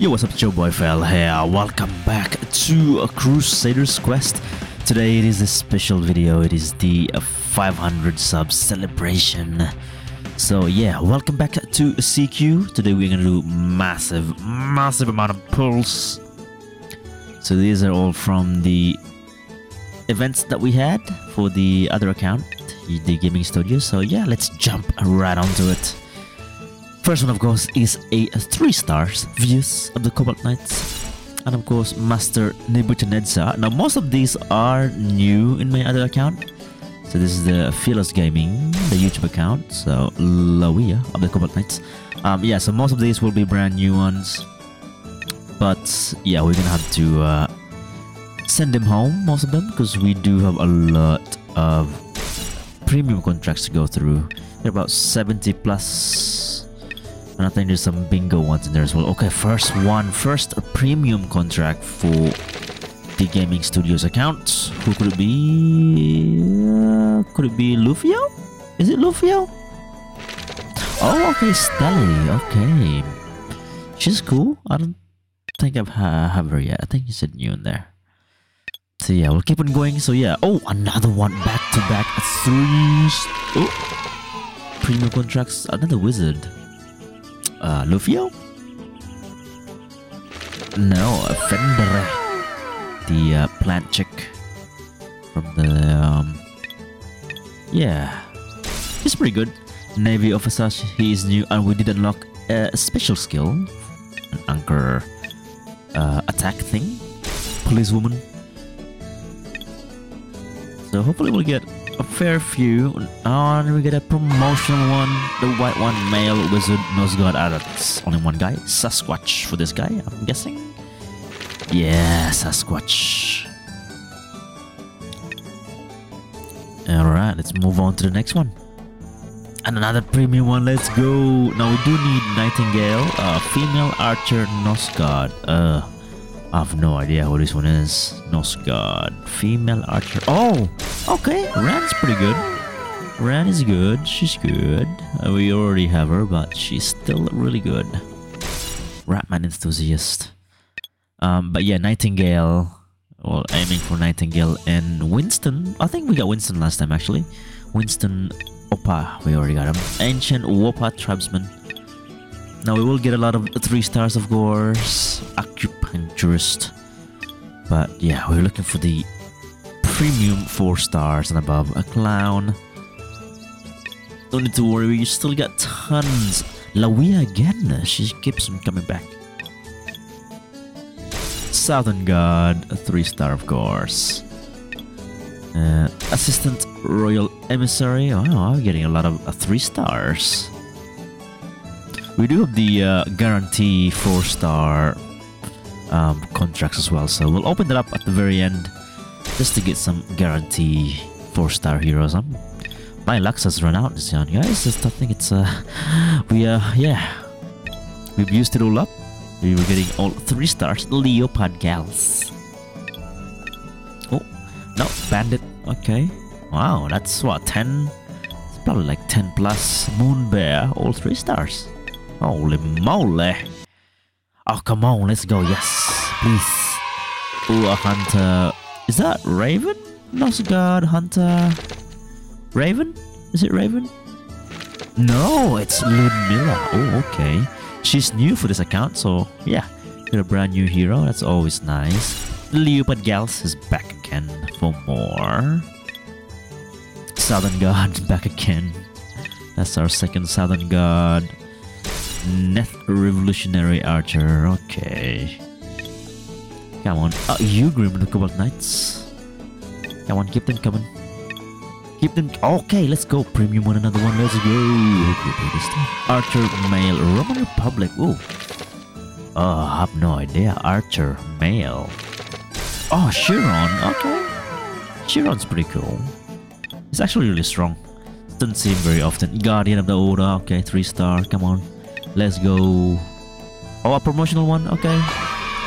Yo, what's up? It's boy here. Welcome back to a Crusaders Quest. Today it is a special video. It is the 500 sub celebration. So yeah, welcome back to CQ. Today we're gonna do massive, massive amount of pulls. So these are all from the events that we had for the other account, the gaming studio. So yeah, let's jump right onto it. First one, of course, is a 3 stars views of the Cobalt Knights. And of course, Master Nebuchadnezzar. Now, most of these are new in my other account. So this is the Felloz Gaming, the YouTube account. So Lawia of the Cobalt Knights. Um, yeah, so most of these will be brand new ones. But yeah, we're gonna have to uh, send them home, most of them, because we do have a lot of premium contracts to go through. They're about 70 plus and I think there's some bingo ones in there as well. Okay, first one, first premium contract for the gaming studios account. Who could it be? Uh, could it be Lufio? Is it Lufio? Oh, okay, Stelly. Okay, she's cool. I don't think I've ha have her yet. I think you said new in there. So yeah, we'll keep on going. So yeah, oh, another one back to back three. Oh, premium contracts. Another wizard uh, Lufio? No, Fender. The uh, plant chick from the um, yeah, he's pretty good. Navy officer, he is new, and we did unlock a special skill, an anchor uh, attack thing, policewoman. So hopefully we'll get a fair few. And we get a promotional one. The white one, male wizard nose. Ah, that's only one guy. Sasquatch for this guy, I'm guessing. Yeah, Sasquatch. Alright, let's move on to the next one. And another premium one, let's go. Now we do need Nightingale, uh, female archer, nose. Uh, I have no idea who this one is. God. Female archer. Oh! Okay, Ran's pretty good. Ran is good. She's good. Uh, we already have her, but she's still really good. Ratman enthusiast. Um, but yeah, Nightingale. Well, aiming for Nightingale and Winston. I think we got Winston last time actually. Winston Opa, we already got him. Ancient Wopa tribesman. Now we will get a lot of 3 stars of course, acupuncturist. But yeah, we're looking for the premium 4 stars and above. A clown. Don't need to worry, we still got tons. Lawia again, she keeps coming back. Southern God, a 3 star of course. Uh, Assistant Royal Emissary, oh, I'm getting a lot of uh, 3 stars. We do have the uh, guarantee four star um, contracts as well, so we'll open that up at the very end just to get some guarantee four star heroes. Um, my Lux has run out this year, guys. Just, I think it's uh, we uh, yeah, we've used it all up. We were getting all three stars. Leopard gals. Oh no, bandit. Okay, wow, that's what ten. It's probably like ten plus. Moon bear, all three stars. Holy moly. Oh, come on, let's go. Yes, please. Ooh, a hunter. Is that Raven? God, Hunter. Raven? Is it Raven? No, it's Ludmilla. Oh, okay. She's new for this account, so yeah. Got a brand new hero. That's always nice. Leopard Gals is back again for more. Southern God back again. That's our second Southern God. Neth Revolutionary Archer. Okay. Come on. Uh, you Grim the Cobalt Knights. Come on, keep them coming. Keep them. Okay, let's go. Premium one, another one. Let's go. Archer Male. Roman Republic. Ooh. Oh, I have no idea. Archer Male. Oh, Chiron. Okay. Chiron's pretty cool. He's actually really strong. Doesn't see him very often. Guardian of the Order. Okay, three star. Come on. Let's go. Oh, a promotional one. Okay.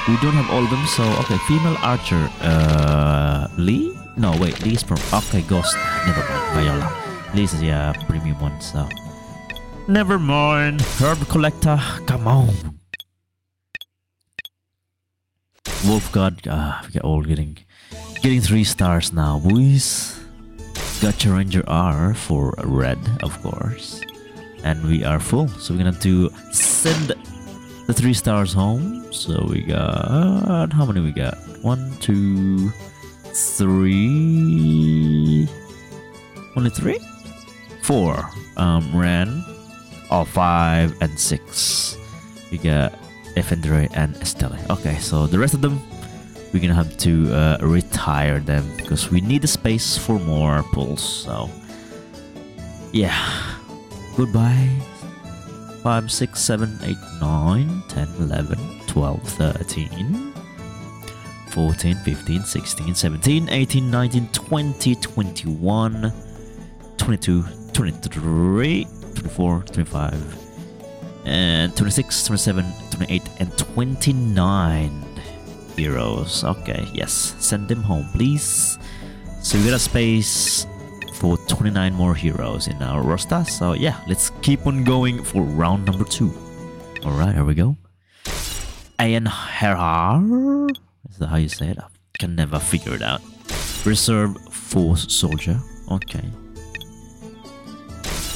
We don't have all of them, so okay. Female archer. Uh, Lee? No, wait. Lee's from. Okay, Ghost. Never mind. Viola. Lee's is yeah premium one. So. Never mind. Herb collector. Come on. Wolf God. Ah, we get all getting getting three stars now, boys. Gacha Ranger R for red, of course. And we are full, so we're gonna to send the three stars home. So we got how many we got? One, two, three. Only three? Four. Um, Ren. All five and six. We got Effendere and Estelle. Okay, so the rest of them we're gonna have to uh, retire them because we need the space for more pulls. So yeah, goodbye. 5, 6, 7, 8, 9, 10, 11, 12, 13, 14, 15, 16, 17, 18, 19, 20, 21, 22, 23, 24, 25, and 26, 27, 28, and 29 heroes. Okay, yes, send them home, please. So we got a space for 29 more heroes in our roster. So yeah, let's keep on going for round number two. All right, here we go. Ayan Herhar. Is that how you say it? I can never figure it out. Reserve Force Soldier. Okay.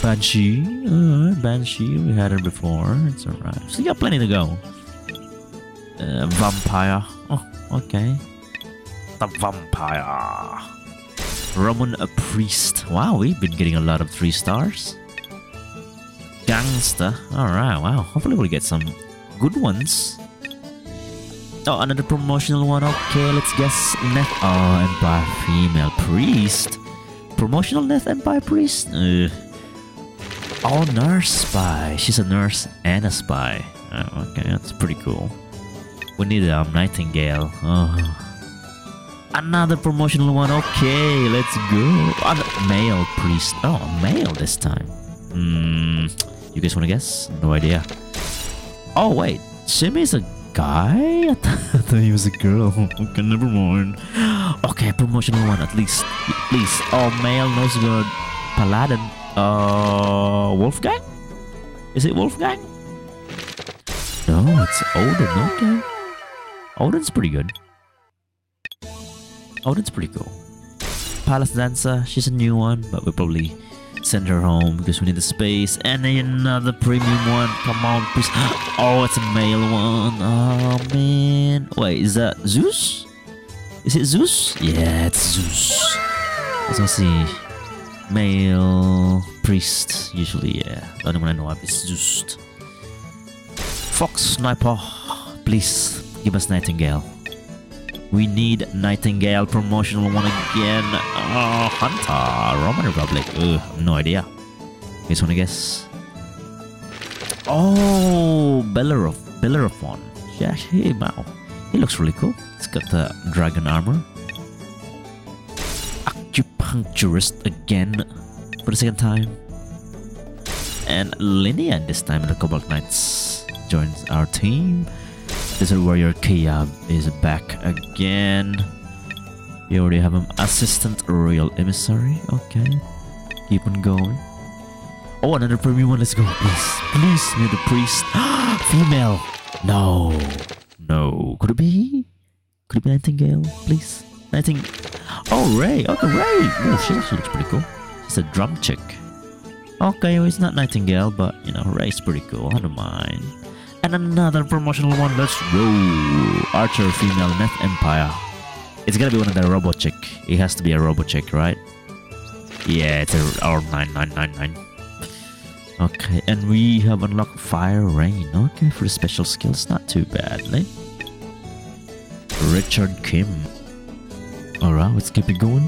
Banshee. Alright, Banshee. We had her before. It's alright. So you got plenty to go. Uh, vampire. Oh, okay. The vampire. Roman a priest. Wow, we've been getting a lot of three stars. Gangster. Alright, wow. Hopefully we'll get some good ones. Oh, another promotional one. Okay, let's guess. Neth. Oh, Empire female priest. Promotional Neth Empire priest. Uh, oh, nurse spy. She's a nurse and a spy. Oh, okay, that's pretty cool. We need a um, Nightingale. Oh. Another promotional one. Okay, let's go. Oh, male priest. Oh, male this time. Hmm. You guys want to guess? No idea. Oh wait, Shimi's a guy? I, th- I thought he was a girl. Okay, never mind. Okay, promotional one at least. Please. Oh, male nose guard. Paladin. Uh, Wolfgang? Is it Wolfgang? No, it's Odin. Okay. Odin's pretty good. Oh, Odin's pretty cool. Palace Dancer, she's a new one, but we'll probably send her home because we need the space. And another premium one. Come on, please. Oh, it's a male one. Oh, man. Wait, is that Zeus? Is it Zeus? Yeah, it's Zeus. Let's see. Male priest, usually, yeah. The only one I know of is Zeus. Fox Sniper, please give us Nightingale. We need Nightingale promotional one again. Oh, Hunter, Roman Republic. Ugh, no idea. You guys wanna guess? Oh, Belleroth, Bellerophon. Yeah, hey, wow. He looks really cool. It's got the dragon armor. Acupuncturist again for the second time. And Linean this time, the Cobalt Knights joins our team. Desert Warrior Kayab is back again. We already have him. Assistant Royal Emissary. Okay. Keep on going. Oh, another premium one. Let's go. Please. Please, near the priest. Female. No. No. Could it be? Could it be Nightingale? Please. Nightingale. Oh, Ray. Okay, Ray. Oh, she looks pretty cool. She's a drum chick. Okay, well, it's not Nightingale, but, you know, Ray's pretty cool. I don't mind. And another promotional one. Let's roll. Archer female Neth Empire. It's gonna be one of the robo chick. It has to be a robo chick, right? Yeah, it's a R9999. Okay, and we have unlocked Fire Rain. Okay, for the special skills, not too bad, eh? Richard Kim. Alright, let's keep it going.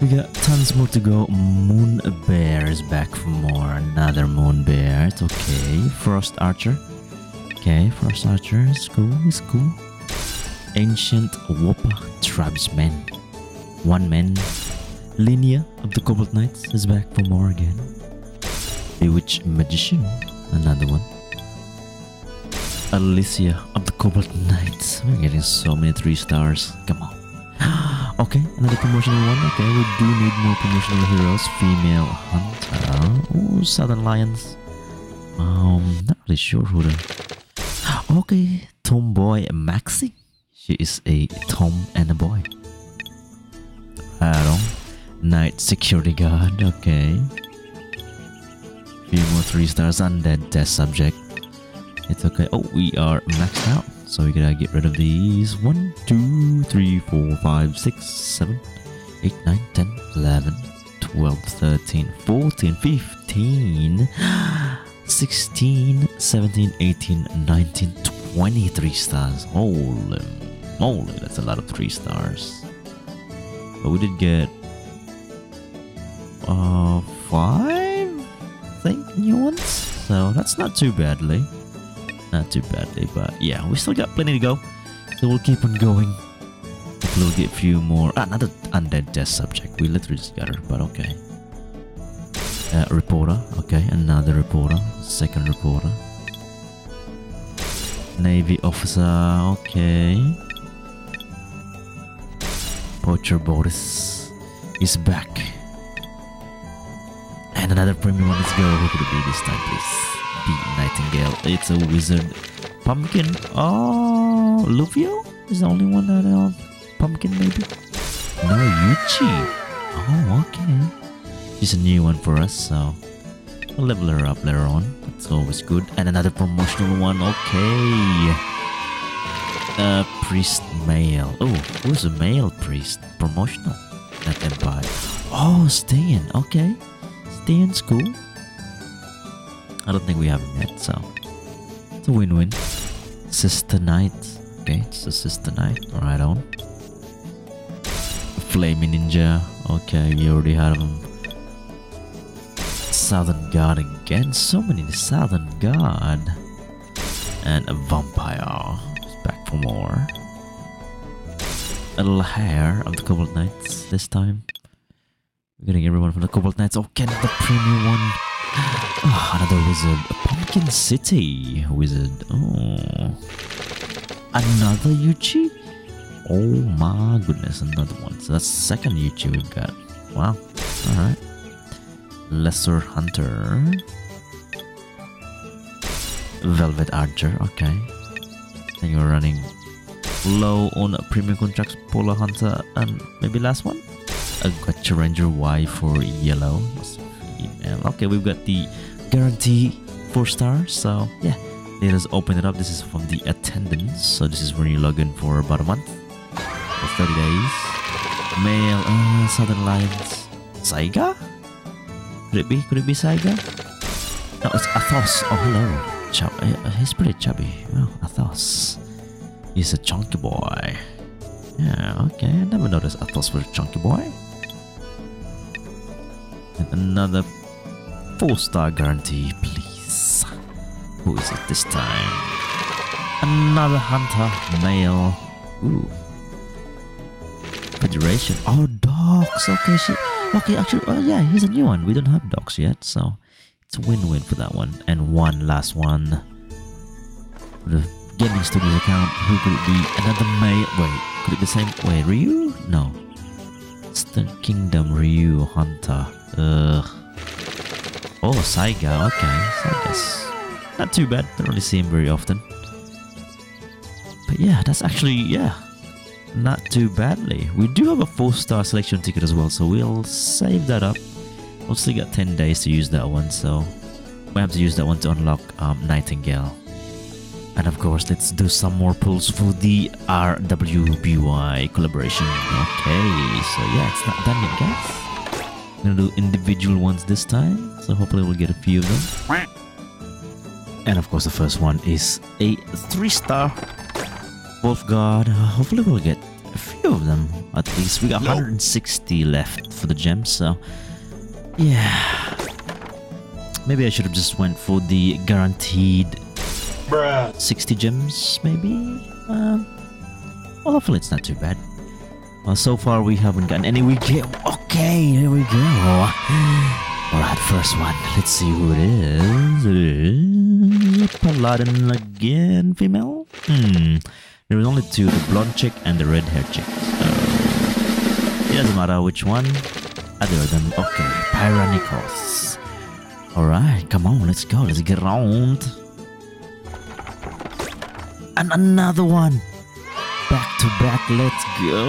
We got tons more to go. Moon Bear is back for more. Another Moon Bear. It's okay. Frost Archer. Okay, Frost Archer is cool. It's cool. Ancient Whopper Tribesman. One man. Linia of the Cobalt Knights is back for more again. Bewitched Magician. Another one. Alicia of the Cobalt Knights. We're getting so many three stars. Come on. okay, another promotional one. Okay, we do need more promotional heroes. Female Hunter. Oh, Southern Lions. Um, not really sure who the. Okay, Tomboy Maxi. She is a Tom and a boy. Aaron. Night security guard. Okay. Few more three stars undead test subject. It's okay. Oh, we are maxed out. So we gotta get rid of these. 1, 2, 3, 4, 5, 6, 7, 8, 9, 10, 11, 12, 13, 14, 15, 16, 17, 18, 19, 23 stars. Holy moly, that's a lot of 3 stars. But we did get uh, 5, I think, new ones. So that's not too badly. Not too badly, but yeah, we still got plenty to go. So we'll keep on going. We'll get a few more. Ah, another undead death subject. We literally just got her, but okay. Uh, reporter. Okay, another reporter. Second reporter. Navy officer. Okay. Poacher Boris is back. And another premium one. Let's go. Who could it be this time, please? Be Nightingale. It's a wizard. Pumpkin. Oh, Luvio is the only one that uh, pumpkin maybe. No, Yuchi. Oh, okay. She's a new one for us, so we'll level her up later on. That's always good. And another promotional one. Okay. Uh, priest male. Oh, who's a male priest? Promotional. Not Empire. Oh, Stayan. Okay. Stayan's cool. I don't think we have him yet, so it's a win-win. Sister Knight. Okay, it's a Sister Knight. Right on. Flaming Ninja. Okay, we already had him. Southern Guard again. So many Southern Guard. And a vampire. Back for more. A little hair of the Cobalt Knights this time. We're getting everyone from the Cobalt Knights. Oh, can the premium one. Oh, another wizard. A Pumpkin City wizard. Oh. Another Yuchi? Oh my goodness, another one. So that's the second Yuchi we've got. Wow. Alright. Lesser Hunter. Velvet Archer, okay. And you're running low on premium contracts, Polar Hunter, and maybe last one? A Gotcha Ranger Y for yellow. Okay, we've got the guarantee four stars. So yeah, let us open it up. This is from the attendance. So this is when you log in for about a month or 30 days. Male, uh, Southern Alliance, Saiga. Could it be? Could it be Saiga? No, it's Athos. Oh, hello. Chub- uh, he's pretty chubby. Oh, Athos. He's a chunky boy. Yeah, okay. I never noticed Athos was a chunky boy. And another four star guarantee, please. Who is it this time? Another hunter, male. Ooh. Federation. Oh, dogs. Okay, she. Okay, actually, oh yeah, here's a new one. We don't have dogs yet, so it's a win-win for that one. And one last one. The gaming studios account, who could it be? Another male. Wait, could it be the same? Wait, Ryu? No. It's the Kingdom Ryu Hunter. Ugh. Oh, Saiga. Okay, Saiga's not too bad. Don't really see him very often. But yeah, that's actually yeah, not too badly. We do have a four-star selection ticket as well, so we'll save that up. We'll still got 10 days to use that one, so we have to use that one to unlock um, Nightingale. And of course, let's do some more pulls for the RWBY collaboration. Okay, so yeah, it's not done yet, guys. Gonna do individual ones this time, so hopefully we'll get a few of them. And of course, the first one is a three-star Wolf Guard. Hopefully, we'll get a few of them at least. We got 160 left for the gems, so yeah. Maybe I should have just went for the guaranteed Bruh. 60 gems, maybe. Um, well, hopefully it's not too bad. Well, so far we haven't gotten any. We get okay. Here we go. All right, first one. Let's see who it is. It is Paladin again, female. Hmm. There was only two: the blonde chick and the red hair chick. So it doesn't matter which one. Other than okay, Pyrrha Nikos. All right, come on, let's go. Let's get around. And another one. Back to back. Let's go.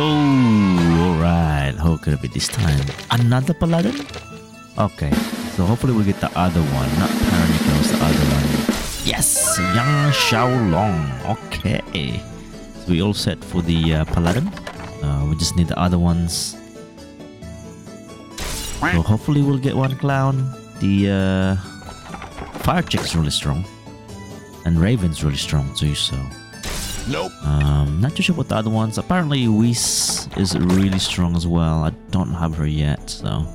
All right. How could it be this time? Another paladin? Okay. So hopefully we get the other one, not Pyrrha Nikos, the other one. Yes, Yang Xiao Long. Okay. We all set for the uh, paladin. Uh, we just need the other ones. So hopefully we'll get one clown. The uh, fire chick's really strong. And Raven's really strong too, so. Nope. Um, not too sure about the other ones. Apparently, Weiss is really strong as well. I don't have her yet, so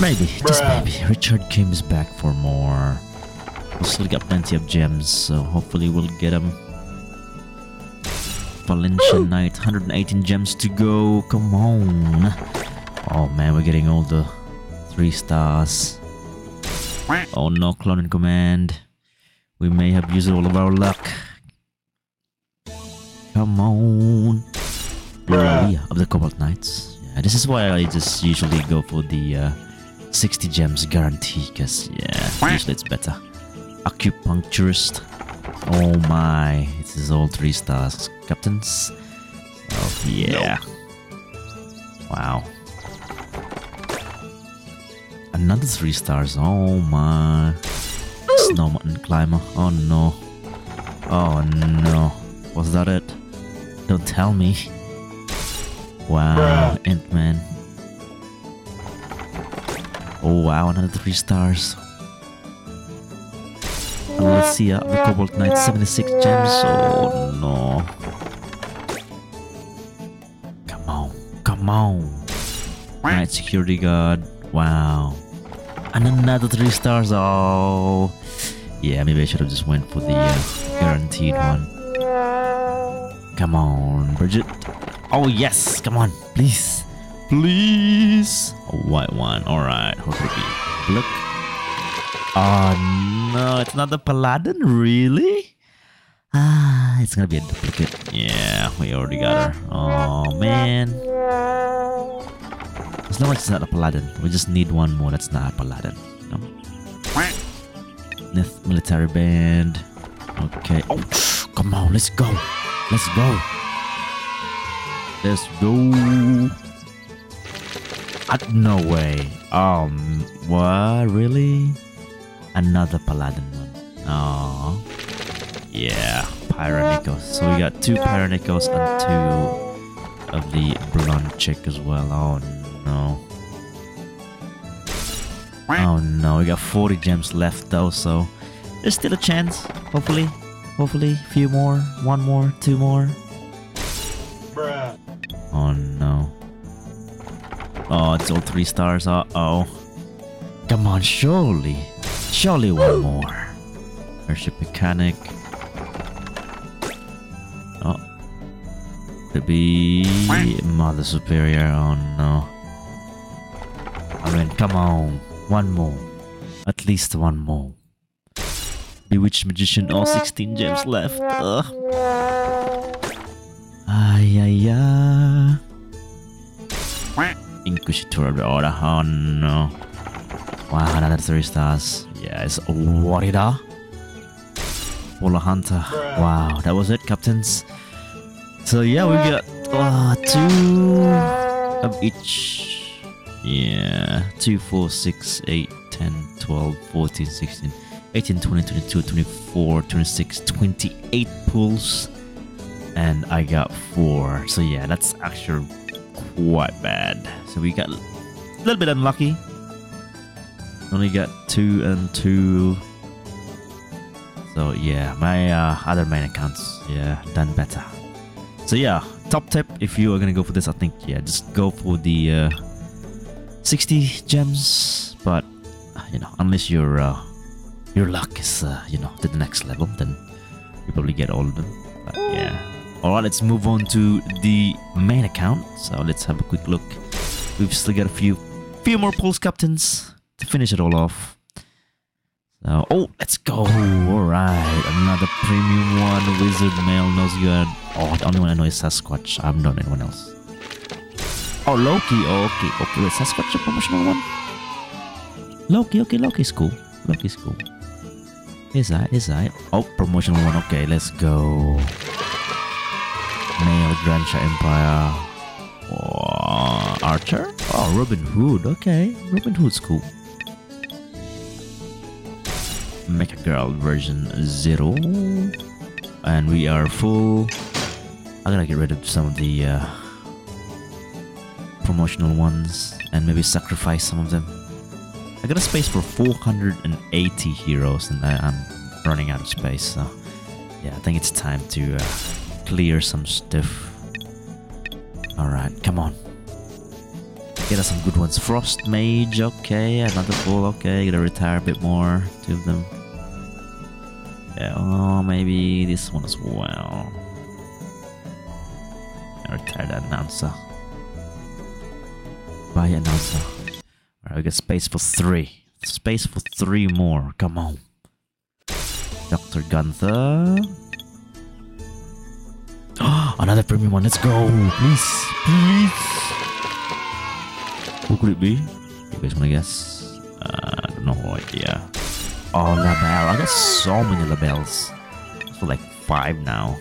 maybe, just maybe. Richard Kim is back for more. We still got plenty of gems, so hopefully we'll get them. Valencia Knight, 118 gems to go. Come on. Oh man, we're getting all the three stars. Oh no, clone in command. We may have used all of our luck. Come on. Gloria of the Cobalt Knights. Yeah, this is why I just usually go for the uh, 60 gems guarantee, because, yeah, usually it's better. Acupuncturist. Oh my, this is all three stars. Captains. Oh, yeah. Wow. Another three stars. Oh my. Snow mountain climber. Oh no. Oh no. Was that it? Don't tell me. Wow, Ant-Man. Oh wow, another three stars. Alicia, the Cobalt Knight, 76 gems. Oh no. Come on, come on. Night security guard. Wow. And another three stars. Oh. Yeah, maybe I should have just went for the uh, guaranteed one. Come on, Bridget. Oh yes, come on, please, please. A white one. All right, what could it be? Look. Oh no, it's not the paladin, really? Ah, it's gonna be a duplicate. Yeah, we already got her. Oh man. As long as it's not a paladin, we just need one more that's not a paladin. No? Nith military band. Okay. Oh, come on, let's go. Let's go. Let's go. Uh, no way. Um, what? Really? Another paladin one. Oh. Yeah, Pyrrha Nikos. So we got two Pyrrha Nikos and two of the blonde chick as well. Oh no. Oh no, we got 40 gems left though, so there's still a chance. Hopefully, hopefully, a few more, one more, two more. Bruh. Oh no. Oh, it's all three stars. Uh oh. Come on, surely, surely one more. Airship mechanic. Oh, could be Mother Superior. Oh no. I mean, come on, one more, at least one more. Bewitched Magician, all 16 gems left. Ugh. Ay, ay, ay. Inquisitor of the Order. Oh no. Wow, another three stars. Yeah, it's Warida. Walla Hunter. Wow, that was it, captains. So yeah, we got uh, two of each. Yeah, 2, 4, 6, 8, 10, 12, 14, 16, 18, 20, 22, 24, 26, 28 pulls. And I got 4. So yeah, that's actually quite bad. So we got a little bit unlucky. Only got 2 and 2. So yeah, my uh, other main accounts, yeah, done better. So yeah, top tip if you are gonna go for this, I think yeah, just go for the uh, 60 gems. But you know, unless your uh, your luck is uh, you know to the next level, then you probably get all of them. But yeah. All right, let's move on to the main account. So let's have a quick look. We've still got a few few more pulls, captains, to finish it all off. So, oh, let's go. All right, another premium one. Wizard male knows good. Oh, the only one I know is Sasquatch. I haven't done anyone else. Oh, Loki. Oh, okay. Okay, wait, Sasquatch a promotional one? Loki, okay, Loki's cool. Loki's cool. Is that, is that? Oh, promotional one. Okay, let's go. Male Gransha Empire. Oh, Archer? Oh, Robin Hood. Okay, Robin Hood's cool. Mecha Girl version 0. And we are full. I gotta get rid of some of the uh, promotional ones and maybe sacrifice some of them. I got a space for 480 heroes and I, am running out of space, so yeah, I think it's time to uh, clear some stuff. Alright, come on. Get us some good ones. Frost Mage, okay. Another full, okay. Gotta retire a bit more. Two of them. Oh, maybe this one as well. I retire that announcer. Buy announcer. Alright, we got space for three. Space for three more. Come on. Dr. Gunther. Another premium one. Let's go. Please. Please. Who could it be? You guys want to guess? Uh, no idea. Oh, label. I got so many labels. For like five now.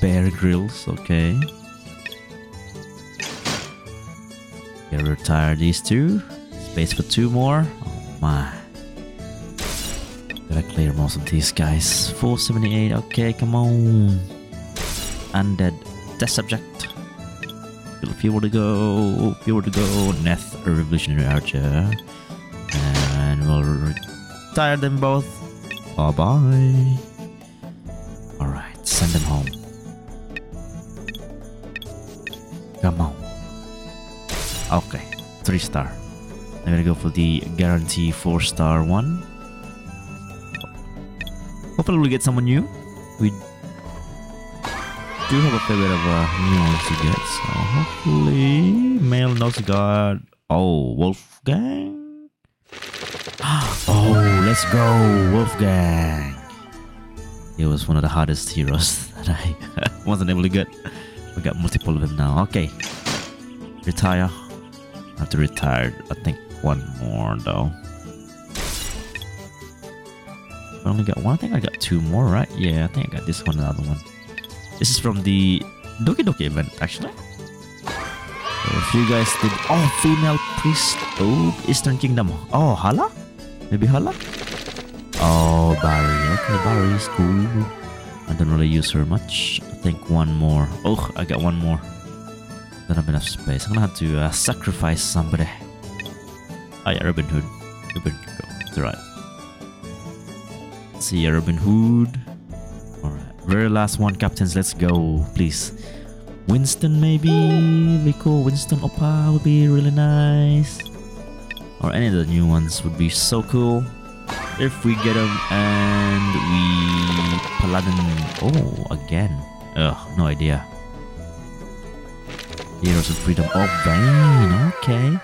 Bear grills, Okay. Gotta retire these two. Space for two more. Oh my. Gotta clear most of these guys. 478, okay, come on. Undead test subject. More to go. More to go. Neth, a revolutionary archer. And them both. Bye bye. Alright, send them home. Come on. Okay, three star. I'm gonna go for the guarantee four star one. Hopefully we'll get someone new. We do have a fair bit of uh, new ones to get, so hopefully male nose guard. Oh, Wolfgang. Oh, let's go, Wolfgang. He was one of the hardest heroes that I wasn't able to get. We got multiple of them now. Okay, retire. I have to retire. I think one more though. I only got one. I think I got two more, right? Yeah, I think I got this one, and another one. This is from the Doki Doki event, actually. So if you guys did, oh, female priest, oh, Eastern Kingdom. Oh, Hala? Maybe Hala? Oh, Barry. Okay, Barry's cool. I don't really use her much. I think one more. Oh, I got one more. Don't have enough space. I'm gonna have to uh, sacrifice somebody. Oh yeah, Robin Hood. Robin go. It's alright. See Robin Hood. Alright, very last one, captains. Let's go, please. Winston, maybe? Be cool. Winston Opa would be really nice. Or any of the new ones would be so cool. If we get them and we Paladin. Oh, again. Ugh, no idea. Heroes of Freedom. Oh, Bane. Okay.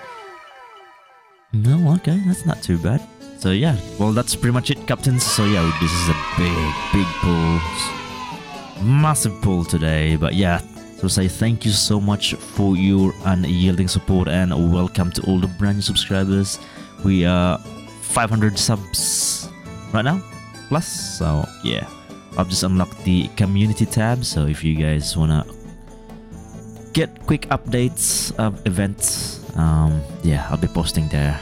No, okay. That's not too bad. So yeah, well that's pretty much it, captains. So yeah, this is a big, big pull, massive pull today. But yeah, so say thank you so much for your unyielding support and welcome to all the brand new subscribers. We are 500 subs right now plus. So yeah, I've just unlocked the community tab. So if you guys wanna get quick updates of events, um, yeah, I'll be posting there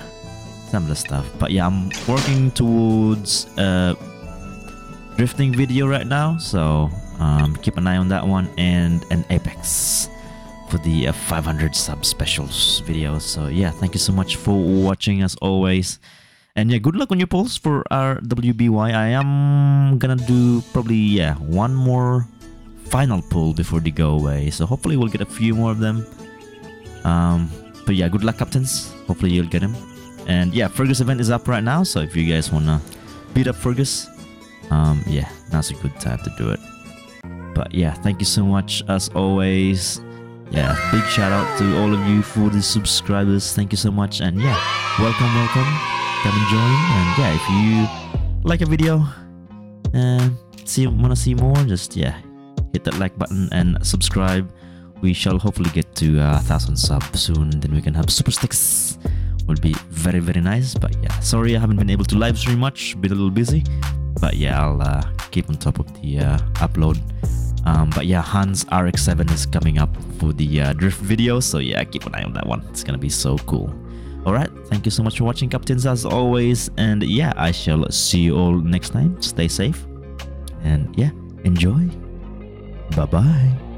some of the stuff. But yeah, I'm working towards a drifting video right now, so um, keep an eye on that one and an Apex for the uh, 500 sub specials video. So yeah, thank you so much for watching as always. And yeah, good luck on your polls for RWBY. I am gonna do probably yeah one more final pull before they go away. So hopefully we'll get a few more of them. Um, but yeah, good luck, captains. Hopefully you'll get them. And yeah, Fergus event is up right now. So if you guys wanna beat up Fergus, um, yeah, now's a good time to do it. But yeah, thank you so much as always. Yeah, big shout out to all of you for the subscribers. Thank you so much. And yeah, welcome, welcome. Come and join. And yeah, if you like a video and see wanna see more, just yeah, hit that like button and subscribe. We shall hopefully get to a uh, thousand subs soon. Then we can have super sticks. Would be very very nice. But yeah, sorry I haven't been able to live stream much. Been a little busy. But yeah, I'll uh, keep on top of the uh, upload Um, but yeah, Hans RX-7 is coming up for the uh, drift video, so yeah, keep an eye on that one. It's gonna be so cool. Alright, thank you so much for watching, Captains, as always. And yeah, I shall see you all next time. Stay safe. And yeah, enjoy. Bye bye.